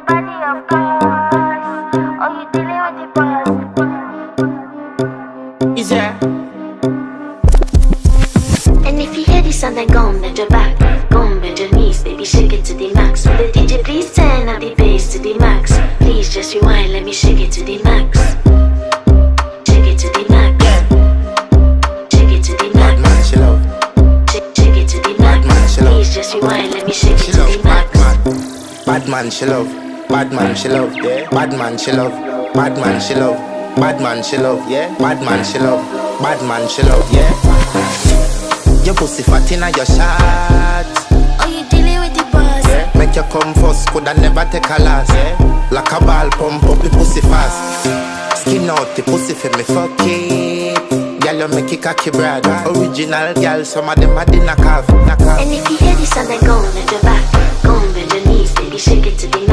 your body, of course. You dealing with the boss. Is there? And if you hear this sound, then go and bend your back. Go and bend your knees, baby, shake it to the max. Will the DJ please turn up the bass to the max? Please just rewind, let me shake it to the max. Shake it to the max. Shake it to the Bad max. man, she love. Shake, shake it to the Bad man, max. she love. Please just rewind, let me shake She it to love. the max. Bad man, she love. Bad man, she love. Yeah. Bad man, she love. Bad man, she love. Bad man, she love. Yeah. Bad man, she love. Bad man, she love. Yeah. Your pussy fat inna your shot. Oh, you dealing with the boss? Yeah. Make you come first, coulda never take a last. Yeah. Like a ball pump up the pussy fast. Skin out the pussy for me fuck it. Girl, you make it cocky brad. Original girl, some of them a dinner calf. Knock off. And if you hear this sound, then go and bend your back. Go and bend your knees, baby, shake it to the